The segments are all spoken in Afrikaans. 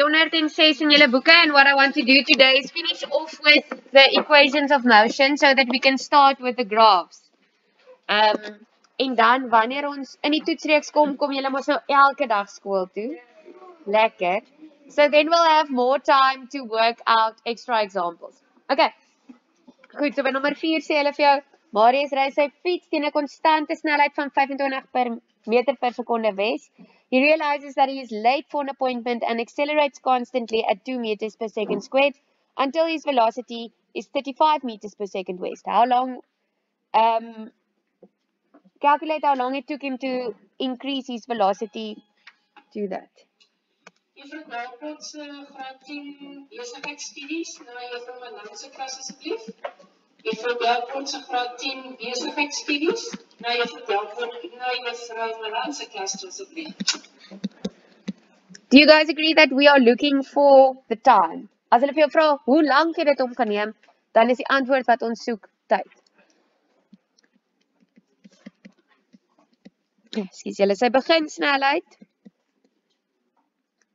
306 in julle boeke and what I want to do today is finish off with the equations of motion so that we can start with the graphs. Um en dan wanneer ons in die toetsreeks kom, kom julle mos nou elke dag skool toe. Lekker. So then we'll have more time to work out extra examples. Okay. Goed, so by nommer 4 sê hulle vir jou Marius ry sy fiets teen 'n konstante snelheid van 25 per meter per sekonde wes. He realizes that he is late for an appointment and accelerates constantly at 2 meters per second squared until his velocity is 35 meters per second west. How long, um, calculate how long it took him to increase his velocity to that. Juffrou graad 10 besigheidstudies na Juffrou klas. Juffrou Dalpot se graad 10 besigheidstudies na Juffrou Dalpot na Juffrou Malanse klas asseblief. Do you guys agree that we are looking for the time? As hulle vir jou vra hoe lank dit om kan neem, dan is die antwoord wat ons soek tyd. Ekskuus, julle sy beginsnelheid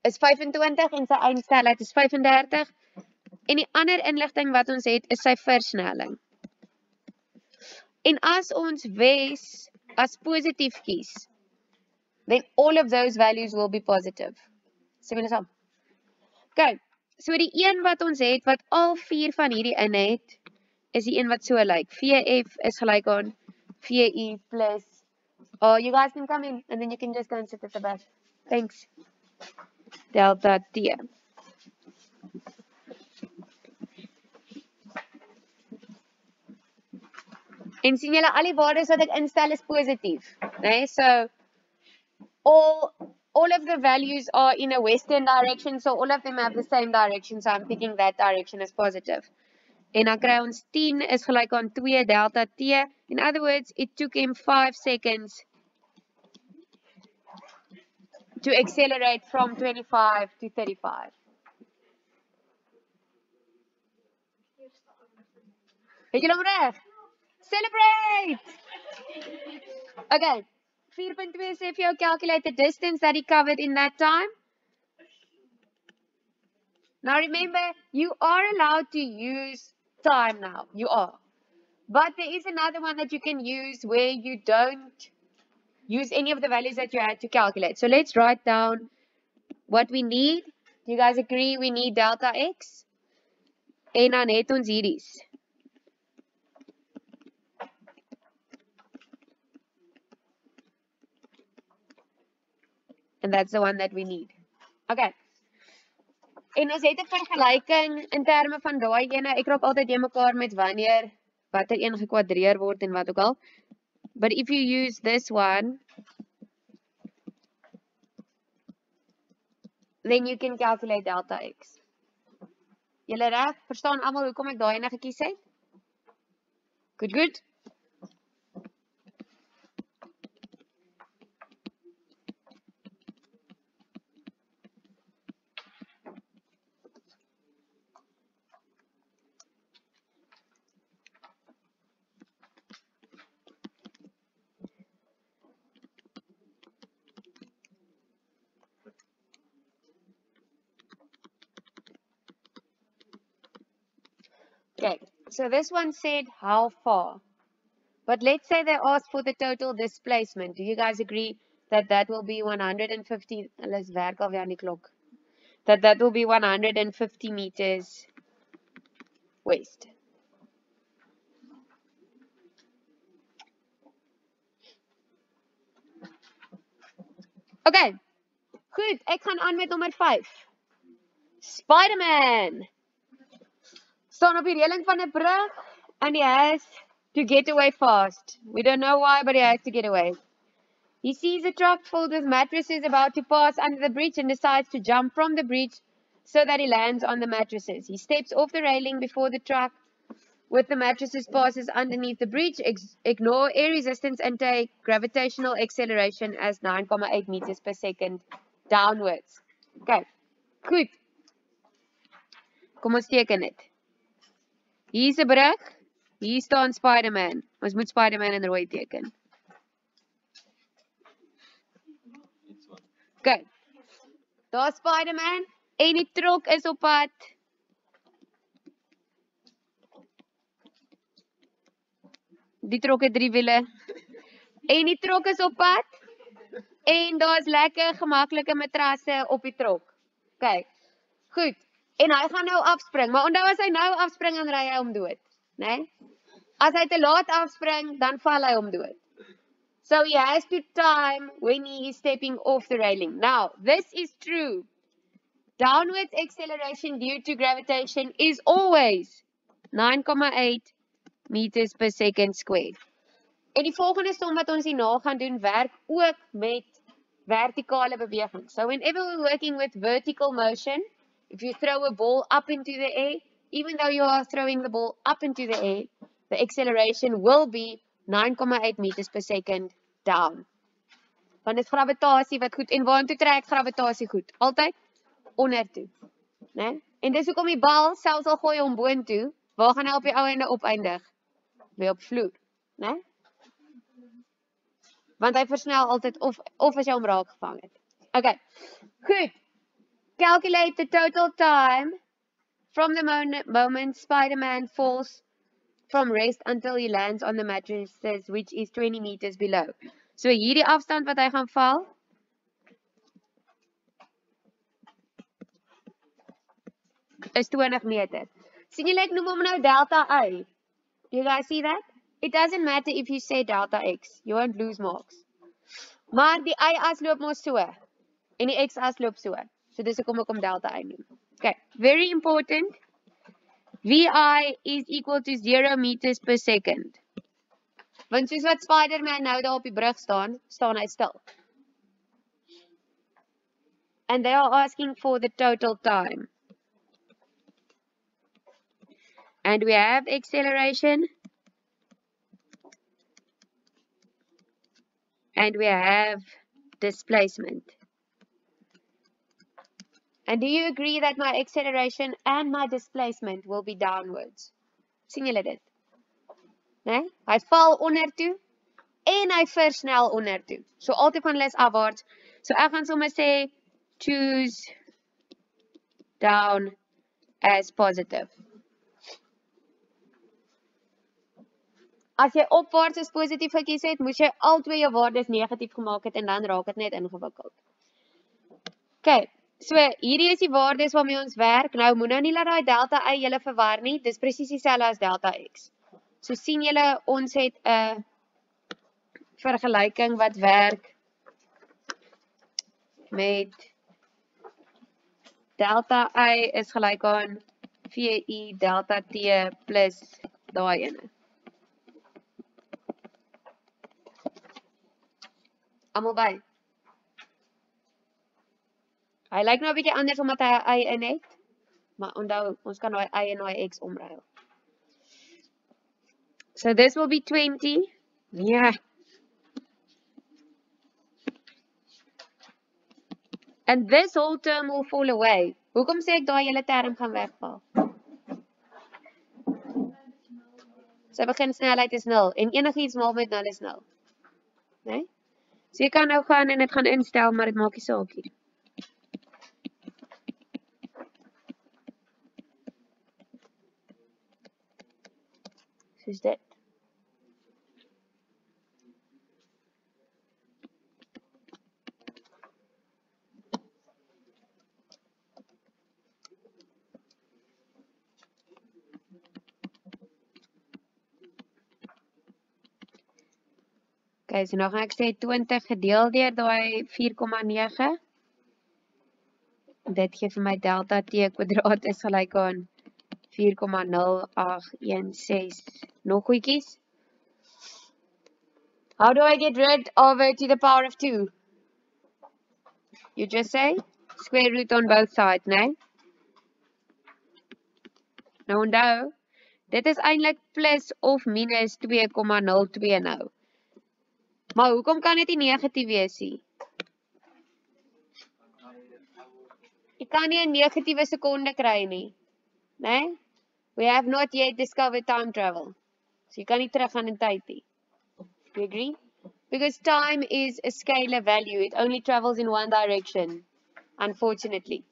is 25 en sy eindsnelheid is 35 en die ander inligting wat ons het is sy versnelling. En as ons wes as positief kies, then all of those values will be positive. My net saam. Okay, so die een wat ons het wat al vier van hierdie in het, is die een wat so lyk. VF is gelyk aan VU plus Oh, you guys can come in and then you can just go and sit at the back. Thanks. Delta T. En sien julle al die waardes wat ek instel is positief, né? Nee? So all all of the values are in a western direction, so all of them have the same direction, so I'm picking that direction as positive. En dan kry ons 10 is gelyk aan 2 delta t. In other words, it took him 5 seconds to accelerate from 25 to 35. Het julle reg? Celebrate! Okay. 4.2 sê vir jou calculate the distance that he covered in that time. Now remember, you are allowed to use time now. You are. But there is another one that you can use where you don't use any of the values that you had to calculate. So let's write down what we need. Do you guys agree we need delta x? En dan het ons hierdies. And that's the one that we need. Okay. En ons het 'n vergelyking in terme van daai ene. Ek raak altyd jy mekaar met wanneer watter een gekwadreer word en wat ook al. But if you use this one, then you can calculate delta x. Julle reg, verstaan almal hoekom ek daai ene gekies het? Good, good. Okay, so this one said how far. But let's say they asked for the total displacement. Do you guys agree that that will be 150, let's werk aan die. That that will be 150 meters west. Okay, goed, ek gaan aan met nommer 5. Spider-Man staan op die reling van 'n brug and he has to get away fast. We don't know why, but he has to get away. He sees a truck filled with mattresses about to pass under the bridge and decides to jump from the bridge so that he lands on the mattresses. He steps off the railing before the truck with the mattresses passes underneath the bridge. Ignore air resistance and take gravitational acceleration as 9,8 meters per second downwards. Okay, goed. Kom ons teken dit. Hier's 'n brug. Hier staan Spider-Man. Ons moet Spider-Man in rooi teken. Okay. Daar's Spider-Man En die trok is op pad. Die trok het drie wiele. En die trok is op pad. En daar's lekker gemaklike matrasse op die trok. Kyk. Goed. En hy gaan nou afspring, maar onthou as hy nou afspring dan ry hy hom dood, né? Nee? As hy te laat afspring, dan val hy hom dood. So he has to time when he is stepping off the railing. Now, this is true. Downward acceleration due to gravitation is always 9,8 meters per second squared. En die volgende som wat ons hierna gaan doen, werk ook met vertikale beweging. So whenever we're working with vertical motion, if you throw a ball up into the air, even though you are throwing the ball up into the air, the acceleration will be 9,8 meters per second down. Want dit is gravitasie wat goed en waantoe trek gravitasie goed? Altyd onder toe. Né? Nee? En dis hoekom die bal selfs al gooi hom boontoe, waar gaan hy op die ou einde opeindig? Weer op vloer, né? Nee? Want hy versnel altyd of of as jy hom raak gevang het. Okay. Goed. Calculate the total time from the moment, moment Spider-Man falls from rest until he lands on the mattresses which is 20 meters below. So hierdie afstand wat hy gaan val is 20 meter. sien julle ek noem hom nou delta i. Do you guys see that? It doesn't matter if you say delta x. You won't lose marks. Maar die y as loop mos so en die x as loop so. So hoekom ek hom delta i noem. Okay, very important. VI is equal to 0 meters per second. Want soos wat Spider-Man nou daar op die brug staan, staan hy stil. And they are asking for the total time. And we have acceleration. And we have displacement. And do you agree that my acceleration and my displacement will be downwards? Sien julle dit? Né? Nee? Hy val onder toe en hy versnel onder toe. So altyd van les afwaarts. So ek gaan sommer sê choose down as positive. As jy opwaarts as positief gekies het, moes jy al twee jou waardes negatief gemaak het en dan raak dit net ingewikkeld. OK. So, hierdie is die waardes waarmee ons werk. Nou moet nou nie laat daai delta y julle verwar nie. Dis presies dieselfde as delta x. So sien julle ons het 'n vergelyking wat werk met delta y is gelyk aan vi delta t plus daai ene. Almal by. Hy lyk nou 'n bietjie anders omdat hy 'n y in het. Maar onthou, ons kan daai y en daai x omruil. So this will be 20. Yeah. And this whole term will fall away. Hoekom sê ek daai hele term gaan wegval? Sy begin snelheid is 0 en enigiets maal met 0 is 0. Né? Nee? So jy kan nou gaan en dit gaan instel, maar dit maak nie saak nie. Soos dit. Okay, so nou gaan ek sê 20 gedeel deur daai 4,9. Dit gee vir my delta t kwadraat is gelyk aan 4,0816 nog goedjies. How do I get rid of it to the power of 2? You just say square root on both sides, né? Nee? Nou onthou, dit is eintlik plus of minus 2,02 nou. Maar hoekom kan dit nie negatief wees nie? Jy kan nie 'n negatiewe sekonde kry nie. Né? Nee? We have not yet discovered time travel. So jy kan nie teruggaan in tyd nie. Do you agree? Because time is a scalar value. It only travels in one direction, unfortunately.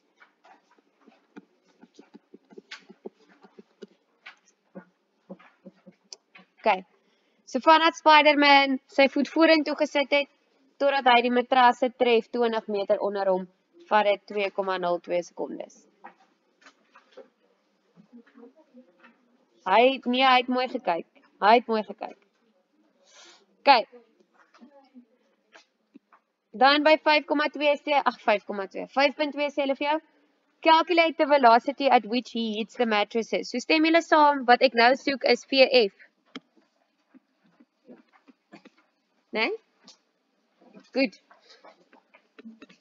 Okay. So vanaf Spider-Man sy voet vorentoe gesit het totdat hy die matrasse tref 20 meter onder hom, vat dit 2,02 sekondes. Hy nee, hy het mooi gekyk. Hy het mooi gekyk. Kyk. Dan by 5,2 sê ag 5,2. 5.2 sê hulle vir jou calculate the velocity at which he hits the matrices. So stem julle saam wat ek nou soek is VF. Né? Nee? Goed.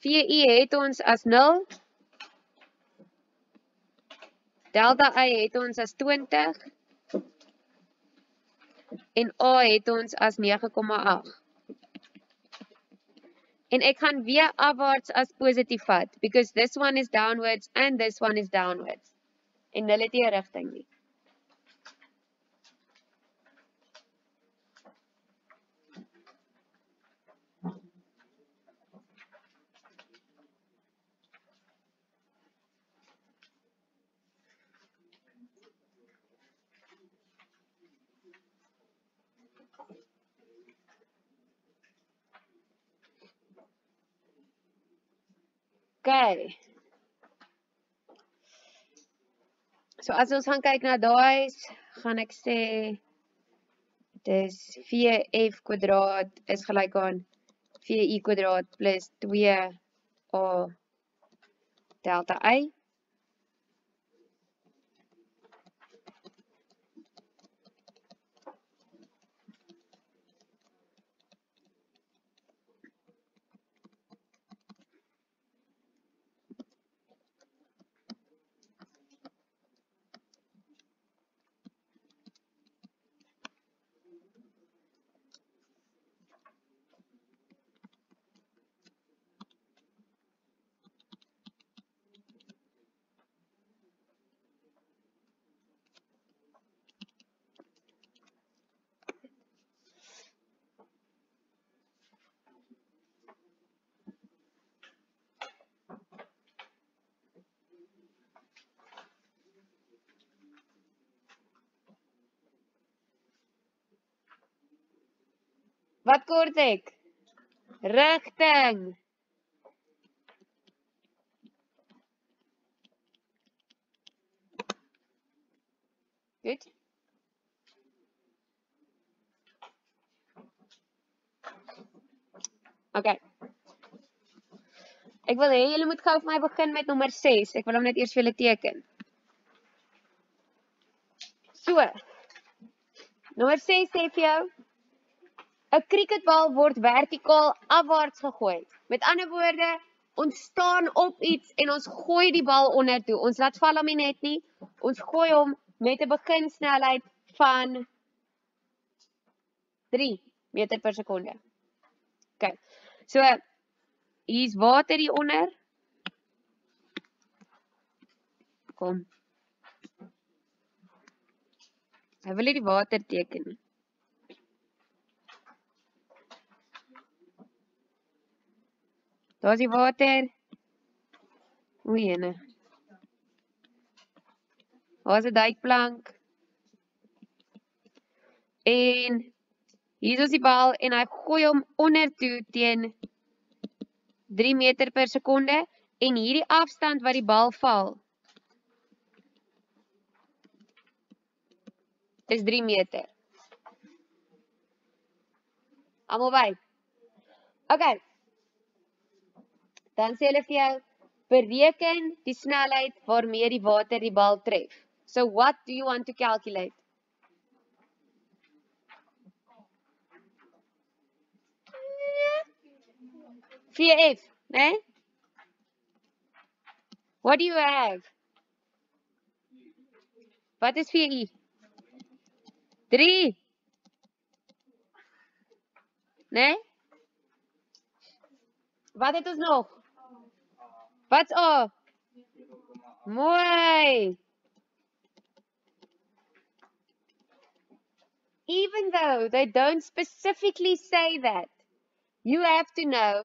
VI het ons as 0. Delta I het ons as 20 en A het ons as 9,8. En ek gaan weer afwaarts as positief vat because this one is downwards and this one is downwards. En hulle het nie 'n rigting nie. Okay. So as ons gaan kyk na daai, gaan ek sê dis 4f kwadraat is gelyk aan 4i kwadraat plus 2a delta i Wat kort ek? Rigting. Goed. Okay. Ek wil hê julle moet gou vir my begin met nommer 6. Ek wil hom net eers vir julle teken. So. Nommer 6 sê vir jou 'n cricketbal word vertikaal afwaarts gegooi. Met ander woorde, ons staan op iets en ons gooi die bal onder toe. Ons laat val hom nie net nie. Ons gooi hom met 'n beginsnelheid van 3 meter per sekonde. OK. So hier's water hier onder. Kom. Hy wil nie die water teken nie. Daar's die water. O, jene. Daar's 'n duikplank. En hier is die bal en hy gooi hom onder toe teen 3 meter per sekonde en hierdie afstand wat die bal val is 3 meter. Almal by. Okay. Dan sê hulle vir jou bereken die snelheid waarmee die water die bal tref. So what do you want to calculate? VF, né? What do you have? Wat is VI? 3. Né? Wat het ons nog? What's up? Mooi. Even though they don't specifically say that, you have to know